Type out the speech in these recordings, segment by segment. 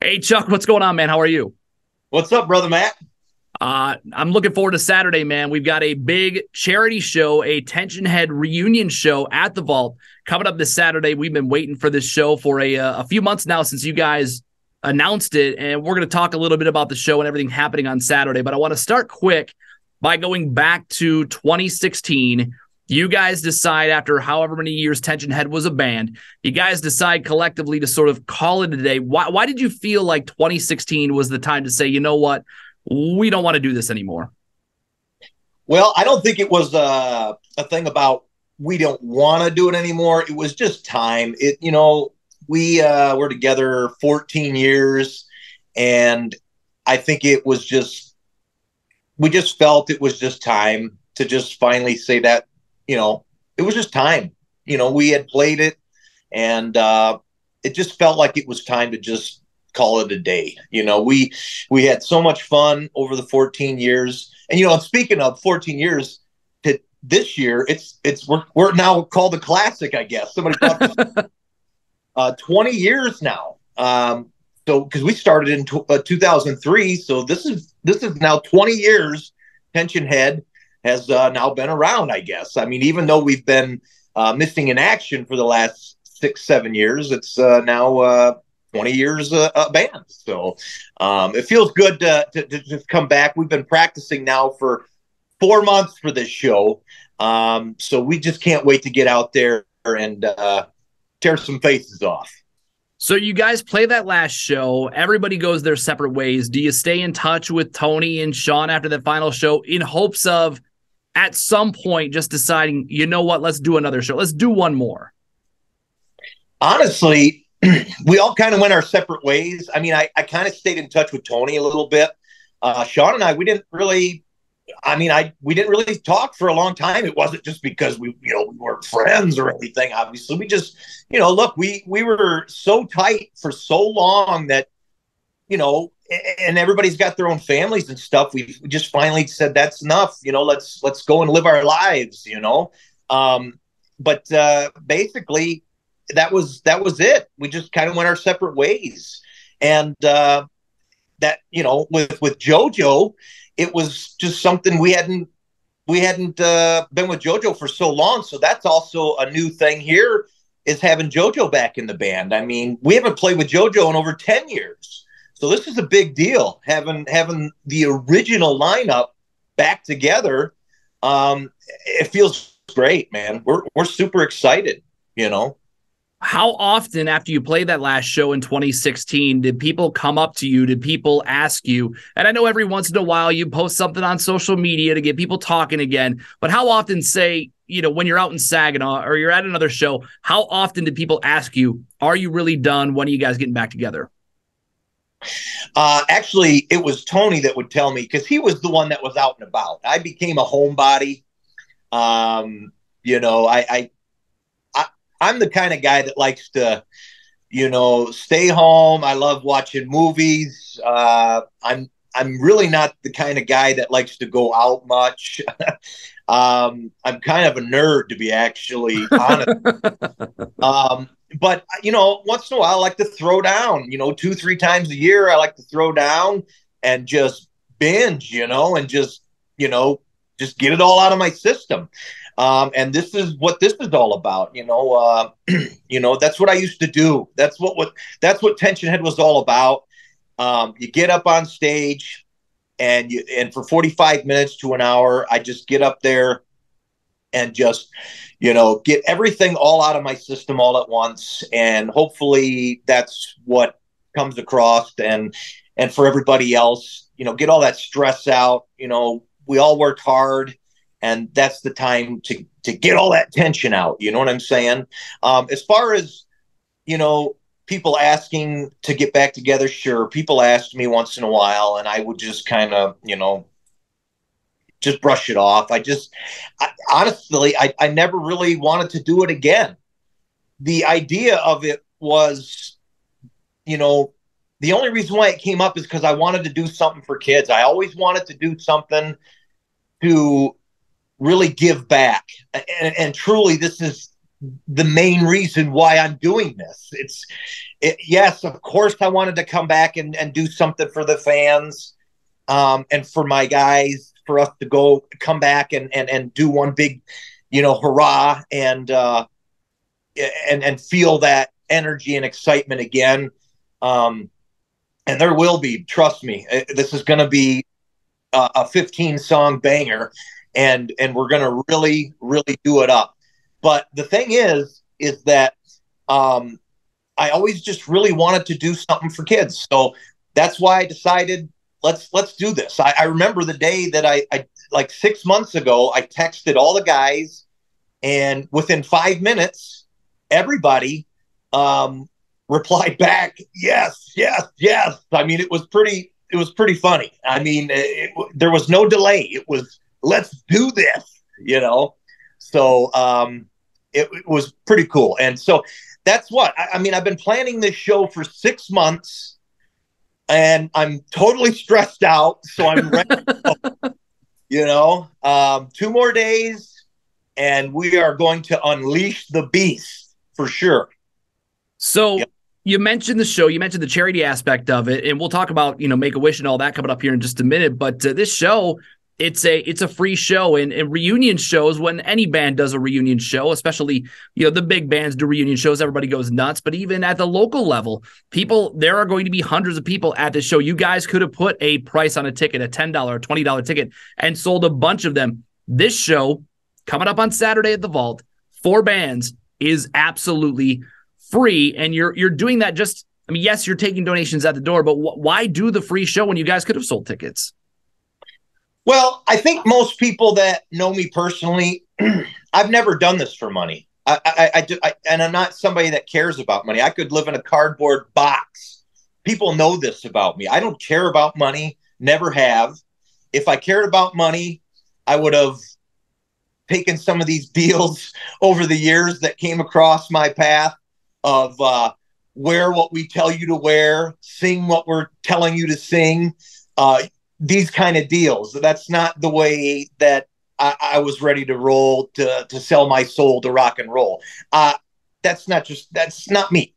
Hey, Chuck, what's going on, man? How are you? What's up, brother Matt? Uh, I'm looking forward to Saturday, man. We've got a big charity show, a Tension Head reunion show at the Vault coming up this Saturday. We've been waiting for this show for a, uh, a few months now since you guys announced it, and we're going to talk a little bit about the show and everything happening on Saturday. But I want to start quick by going back to 2016 you guys decide after however many years Tension Head was a band, you guys decide collectively to sort of call it a day. Why, why did you feel like 2016 was the time to say, you know what, we don't want to do this anymore? Well, I don't think it was uh, a thing about we don't want to do it anymore. It was just time. It, you know, we uh, were together 14 years, and I think it was just we just felt it was just time to just finally say that you know, it was just time. You know, we had played it and uh, it just felt like it was time to just call it a day. You know, we we had so much fun over the 14 years. And you know, speaking of 14 years, to this year it's it's we're, we're now called a classic, I guess. Somebody uh, 20 years now. Um, so because we started in t- uh, 2003, so this is this is now 20 years. Tension Head, has uh, now been around, I guess. I mean, even though we've been uh, missing in action for the last six, seven years, it's uh, now uh, 20 years uh, a band. So um, it feels good to, to, to, just come back. We've been practicing now for four months for this show. Um, so we just can't wait to get out there and uh, tear some faces off. So you guys play that last show. Everybody goes their separate ways. Do you stay in touch with Tony and Sean after the final show in hopes of at some point just deciding, you know what, let's do another show. Let's do one more? Honestly, we all kind of went our separate ways. I mean, I, I kind of stayed in touch with Tony a little bit. Uh, Sean and I, we didn't really, I mean, I we didn't really talk for a long time. It wasn't just because we, you know, we weren't friends or anything. Obviously, we just, you know, look, we we were so tight for so long that, you know, and everybody's got their own families and stuff. We just finally said that's enough. You know, let's let's go and live our lives. You know, um, but uh, basically that was that was it. We just kind of went our separate ways, and uh, that you know with with JoJo, it was just something we hadn't we hadn't uh, been with JoJo for so long. So that's also a new thing here is having JoJo back in the band. I mean, we haven't played with JoJo in over ten years. So this is a big deal having having the original lineup back together. Um, it feels great, man. We're we're super excited, you know. How often after you played that last show in 2016 did people come up to you? Did people ask you? And I know every once in a while you post something on social media to get people talking again, but how often say, you know, when you're out in Saginaw or you're at another show, how often did people ask you, are you really done? When are you guys getting back together? Uh, actually, it was Tony that would tell me because he was the one that was out and about. I became a homebody. Um, you know, I, I, I I'm the kind of guy that likes to, you know, stay home. I love watching movies. Uh, I'm I'm really not the kind of guy that likes to go out much. um, I'm kind of a nerd, to be actually honest. um, but you know, once in a while, I like to throw down. You know, two three times a year, I like to throw down and just binge. You know, and just you know, just get it all out of my system. Um, and this is what this is all about. You know, uh, you know that's what I used to do. That's what what that's what Tension Head was all about. Um, you get up on stage, and you and for forty five minutes to an hour, I just get up there and just you know get everything all out of my system all at once. And hopefully that's what comes across and and for everybody else you know get all that stress out. You know we all worked hard and that's the time to to get all that tension out. You know what i'm saying? Um as far as you know people asking to get back together sure people asked me once in a while and i would just kind of you know just brush it off. I just, I, honestly, I, I never really wanted to do it again. The idea of it was, you know, the only reason why it came up is because I wanted to do something for kids. I always wanted to do something to really give back. And, and truly, this is the main reason why I'm doing this. It's it, yes, of course, I wanted to come back and, and do something for the fans um, and for my guys for us to go come back and and and do one big, you know, hurrah and uh, and and feel that energy and excitement again. Um, and there will be, trust me, uh, this is going to be a, a 15 song banger, and and we're going to really really do it up. But the thing is, is that um, I always just really wanted to do something for kids. So that's why I decided let's let's do this. I, I remember the day that I, I like six months ago, I texted all the guys, and within five minutes, everybody um, replied back, "Yes, yes, yes." I mean, it was pretty. It was pretty funny. I mean, it, it, there was no delay. It was let's do this, you know. So um, it, it was pretty cool, and so that's what I, I mean. I've been planning this show for six months and I'm totally stressed out. So I'm ready. you know, um, two more days, and we are going to unleash the beast for sure. So. Yep. You mentioned the show, you mentioned the charity aspect of it, and we'll talk about you know Make a Wish and all that coming up here in just a minute. But uh, this show it's a it's a free show and, and reunion shows when any band does a reunion show especially you know the big bands do reunion shows everybody goes nuts but even at the local level people there are going to be hundreds of people at this show. You guys could have put a price on a ticket a $10 or $20 ticket and sold a bunch of them. This show coming up on saturday at the vault four bands is absolutely free and you're you're doing that just i mean yes you're taking donations at the door but wh- why do the free show when you guys could have sold tickets well, I think most people that know me personally, I've never done this for money. I, I, I, do, I, and I'm not somebody that cares about money. I could live in a cardboard box. People know this about me. I don't care about money. Never have. If I cared about money, I would have taken some of these deals over the years that came across my path of uh, wear what we tell you to wear, sing what we're telling you to sing. Uh, these kind of deals. That's not the way that I, I, was ready to roll to to sell my soul to rock and roll. Uh, that's not just that's not me.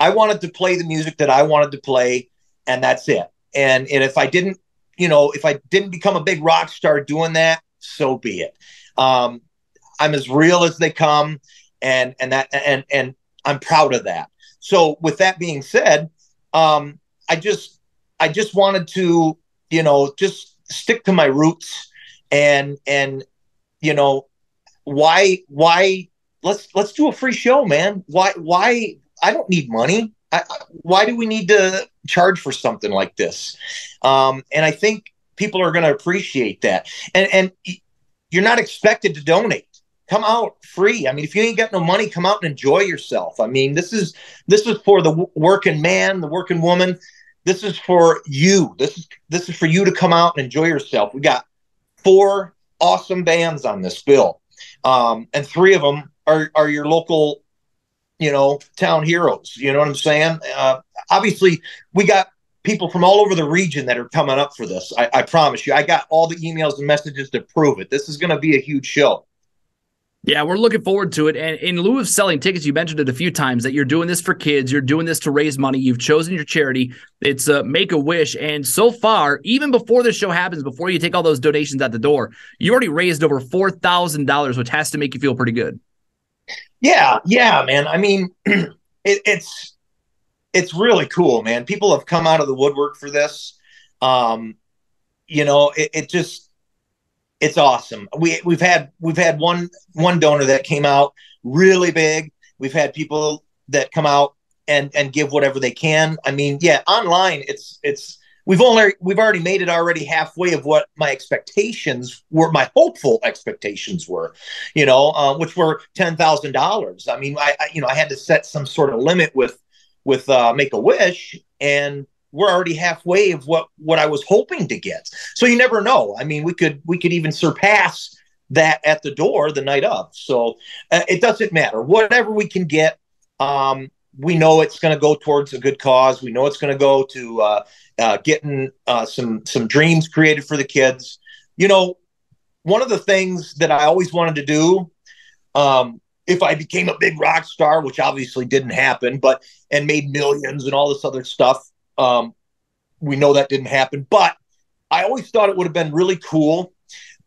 I wanted to play the music that I wanted to play, and that's it. And and if I didn't, you know, if I didn't become a big rock star doing that, so be it. Um, I'm as real as they come, and and that and and I'm proud of that. So with that being said, um, I just I just wanted to you know, just stick to my roots and and you know, why why let's let's do a free show, man. Why why I don't need money. I, why do we need to charge for something like this? Um, and I think people are going to appreciate that. And and you're not expected to donate. Come out free. I mean, if you ain't got no money, come out and enjoy yourself. I mean, this is this is for the working man, the working woman this is for you. This is this is for you to come out and enjoy yourself. We got four awesome bands on this bill, um, and three of them are are your local, you know, town heroes. You know what I'm saying? Uh, obviously, we got people from all over the region that are coming up for this. I, I promise you. I got all the emails and messages to prove it. This is going to be a huge show. Yeah, we're looking forward to it. And in lieu of selling tickets, you mentioned it a few times that you're doing this for kids. You're doing this to raise money. You've chosen your charity. It's uh, Make a Wish. And so far, even before the show happens, before you take all those donations at the door, you already raised over four thousand dollars, which has to make you feel pretty good. Yeah, yeah, man. I mean, it, it's it's really cool, man. People have come out of the woodwork for this. Um, you know, it, it just it's awesome. We we've had we've had one one donor that came out really big. We've had people that come out and and give whatever they can. I mean, yeah, online it's it's we've only we've already made it already halfway of what my expectations were, my hopeful expectations were, you know, uh, which were ten thousand dollars. I mean, I, I, you know I had to set some sort of limit with with uh, Make a Wish, and we're already halfway of what what I was hoping to get. So you never know. I mean, we could we could even surpass that at the door the night of. So uh, it doesn't matter. Whatever we can get, um, we know it's going to go towards a good cause. We know it's going to go to uh, uh, getting uh, some some dreams created for the kids. You know, one of the things that I always wanted to do um, if I became a big rock star, which obviously didn't happen, but and made millions and all this other stuff. Um, we know that didn't happen, but I always thought it would have been really cool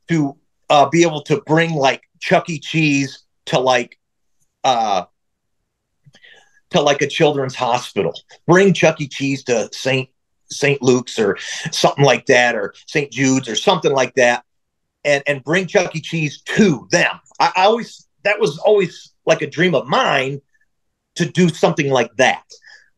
to uh, be able to bring like Chuck E. Cheese to like uh, to like a children's hospital. Bring Chuck E. Cheese to St. St. Luke's or something like that, or St. Jude's or something like that, and and bring Chuck E. Cheese to them. I, I always that was always like a dream of mine to do something like that.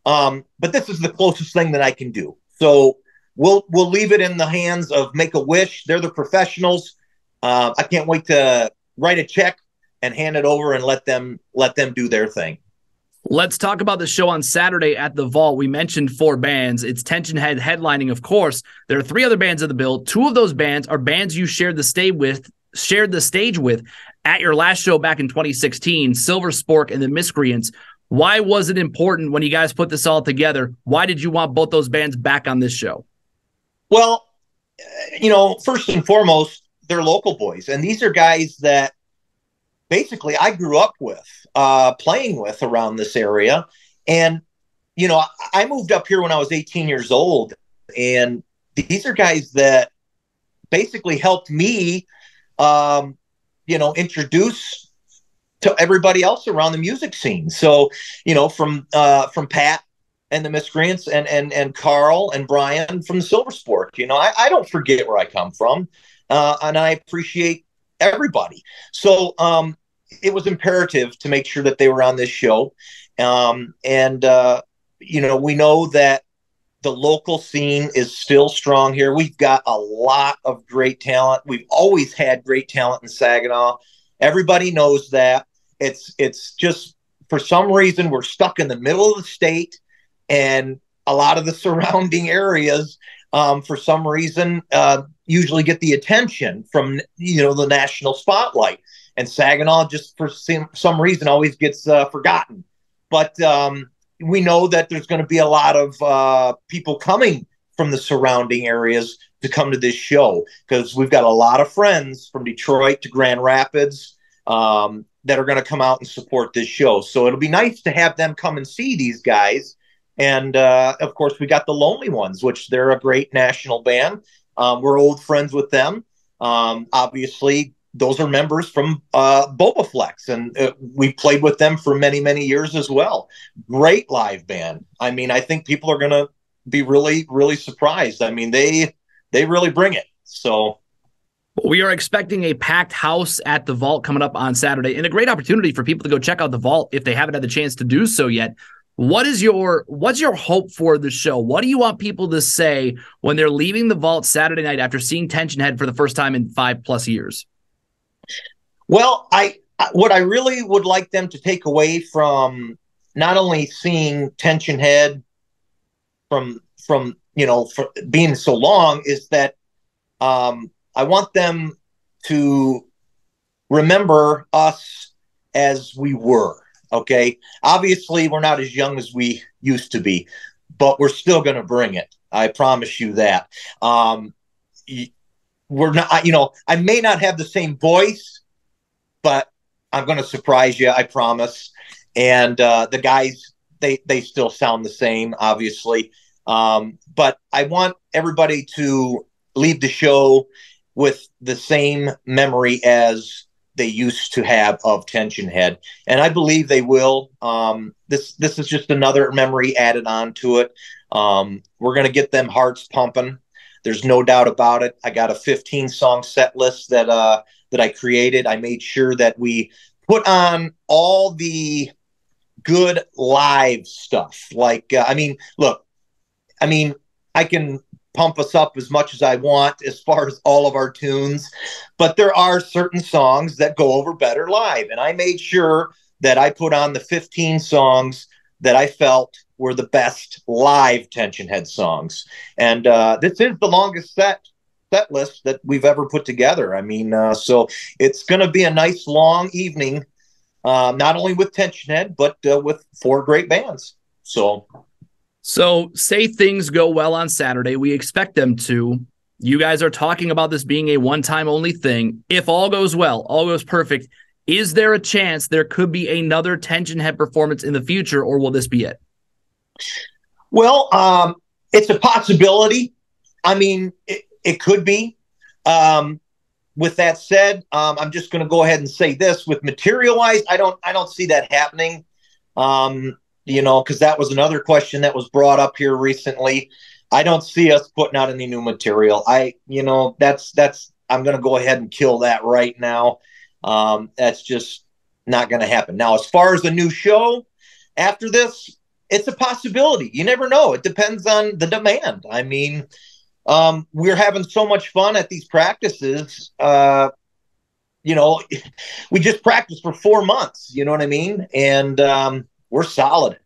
Um, but this is the closest thing that I can do. So we'll we'll leave it in the hands of Make a Wish. They're the professionals. Uh, I can't wait to write a check and hand it over and let them let them do their thing. Let's talk about the show on Saturday at the Vault. We mentioned four bands. It's Tension Head headlining, of course. There are three other bands of the bill. Two of those bands are bands you shared the stage with, shared the stage with at your last show back in 2016, Silver Spork and the Miscreants. Why was it important when you guys put this all together? Why did you want both those bands back on this show? Well, you know, first and foremost, they're local boys, and these are guys that basically I grew up with, uh, playing with around this area. And, you know, I moved up here when I was 18 years old. And these are guys that basically helped me, um, you know, introduce to everybody else around the music scene. So, you know, from uh, from Pat and the Miscreants and and and Carl and Brian from the Silver Spork. You know, I, I don't forget where I come from, uh, and I appreciate everybody. So um, it was imperative to make sure that they were on this show. Um, and, uh, you know, we know that the local scene is still strong here. We've got a lot of great talent. We've always had great talent in Saginaw. Everybody knows that. It's it's just for some reason we're stuck in the middle of the state and a lot of the surrounding areas um, for some reason uh, usually get the attention from you know the national spotlight. And saginaw just for some, reason always gets uh, forgotten. But um, we know that there's going to be a lot of uh, people coming from the surrounding areas to come to this show. Because we've got a lot of friends from detroit to grand rapids um, that are going to come out and support this show so it'll be nice to have them come and see these guys and uh, of course, we got the Lonely Ones, which they're a great national band. Um, we're old friends with them. Um, obviously, those are members from uh, Bobaflex, and uh, we played with them for many, many years as well. Great live band. I mean, I think people are going to be really, really surprised. I mean, they they really bring it. So we are expecting a packed house at the vault coming up on Saturday, and a great opportunity for people to go check out the vault if they haven't had the chance to do so yet. What is your what's your hope for the show? What do you want people to say when they're leaving the vault Saturday night after seeing Tension Head for the first time in five plus years? Well, I what I really would like them to take away from not only seeing Tension Head from from you know for being so long is that um, I want them to remember us as we were Okay. Obviously, we're not as young as we used to be, but we're still going to bring it. I promise you that. Um, we're not, you know, I may not have the same voice, but I'm going to surprise you. I promise. And uh, the guys, they they still sound the same, obviously. Um, but I want everybody to leave the show with the same memory as they used to have of Tension Head, and I believe they will. Um, this this is just another memory added on to it. Um, we're gonna get them hearts pumping. There's no doubt about it. I got a 15 song set list that uh, that I created. I made sure that we put on all the good live stuff. Like, uh, I mean, look, I mean, I can pump us up as much as I want as far as all of our tunes. But there are certain songs that go over better live. And I made sure that I put on the 15 songs that I felt were the best live Tension Head songs. And uh, this is the longest set set list that we've ever put together. I mean, uh, so it's going to be a nice long evening, uh, not only with Tension Head, but uh, with four great bands. So so, say things go well on Saturday. We expect them to. You guys are talking about this being a one time only thing. If all goes well, all goes perfect, Is there a chance there could be another tension head performance in the future, or will this be it? Well, um, it's a possibility. I mean, it, it could be. Um, with that said, um, I'm just going to go ahead and say this: with material wise, I don't, I don't see that happening. Um, you know, because that was another question that was brought up here recently. I don't see us putting out any new material. I, you know, that's that's. I'm going to go ahead and kill that right now. Um, that's just not going to happen. Now, as far as the new show after this, it's a possibility. You never know. It depends on the demand. I mean, um, we're having so much fun at these practices. Uh, you know, we just practiced for four months. You know what I mean? And um, we're solid.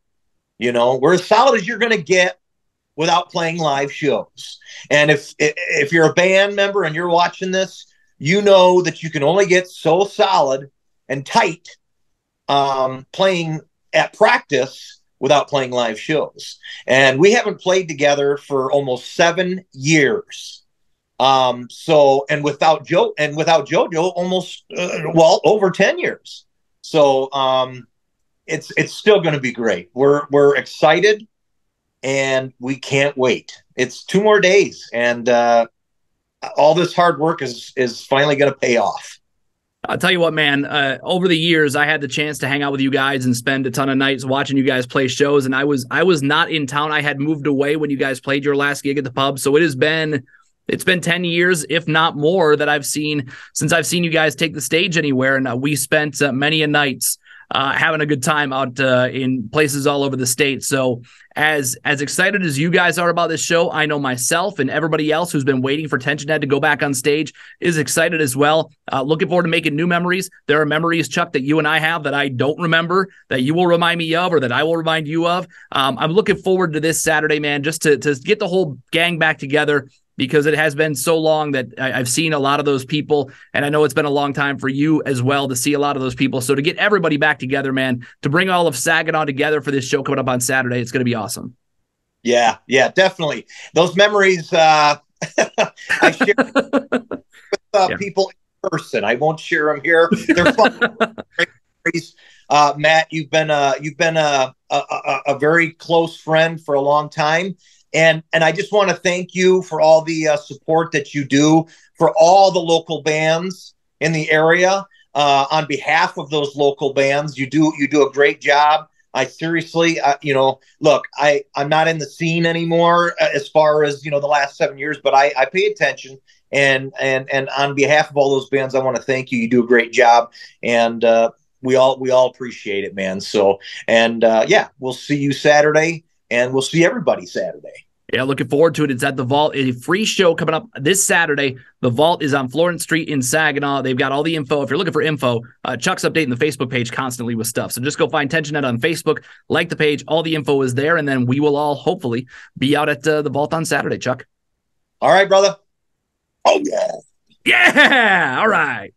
You know, we're as solid as you're going to get without playing live shows. And if if you're a band member and you're watching this, you know that you can only get so solid and tight um, playing at practice without playing live shows. And we haven't played together for almost seven years. Um, so, and without Joe and without JoJo, almost uh, well over ten years. So, um, it's it's still going to be great. We're we're excited, and we can't wait. It's two more days, and uh, all this hard work is is finally going to pay off. I'll tell you what, man. Uh, over the years, I had the chance to hang out with you guys and spend a ton of nights watching you guys play shows. And I was I was not in town. I had moved away when you guys played your last gig at the pub. So it has been it's been 10 years if not more that i've seen since i've seen you guys take the stage anywhere and uh, we spent uh, many a nights uh, having a good time out uh, in places all over the state. So as as excited as you guys are about this show, I know myself and everybody else who's been waiting for Tension Head to go back on stage is excited as well. Uh, looking forward to making new memories. There are memories, Chuck, that you and I have that I don't remember that you will remind me of or that I will remind you of. Um, I'm looking forward to this Saturday, man, just to to get the whole gang back together because it has been so long that I, have seen a lot of those people. And I know it's been a long time for you as well to see a lot of those people. So to get everybody back together, man, to bring all of Saginaw together for this show coming up on Saturday, it's going to be awesome. Yeah, yeah, definitely. Those memories uh, I share with uh, yeah. people in person. I won't share them here. They're fun. uh, Matt, you've been a you've been a, a, a very close friend for a long time, and and I just want to thank you for all the uh, support that you do for all the local bands in the area. Uh, on behalf of those local bands, you do you do a great job. I seriously, uh, you know, look, I I'm not in the scene anymore uh, as far as you know the last seven years, but I I pay attention and and and on behalf of all those bands, I want to thank you. You do a great job, and uh, we all we all appreciate it, man. So and uh, yeah, we'll see you Saturday and we'll see everybody Saturday. Yeah, looking forward to it. It's at the Vault, a free show coming up this Saturday. The Vault is on Florence Street in Saginaw. They've got all the info. If you're looking for info, uh, Chuck's updating the Facebook page constantly with stuff. So just go find TensionHead on Facebook, like the page. All the info is there, and then we will all hopefully be out at uh, the Vault on Saturday. Chuck. All right, brother. Oh yeah. Yeah. All right.